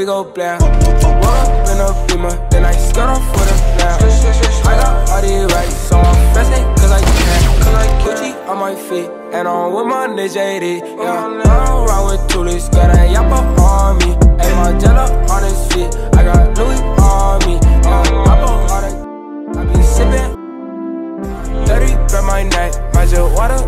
we go blam. Roll up in a beamer, then I skirt off with a flap. I got all these rights, so I'm fascinated eh, cause I can. Cause I Gucci on my feet, and I'm with my nigga JD. Yeah, I'm around with toolies, got a yoppa on me. And my jello on his feet, I got Louis on me. Yeah, I bought all that, I be sippin'. 30 grab my neck, my jet water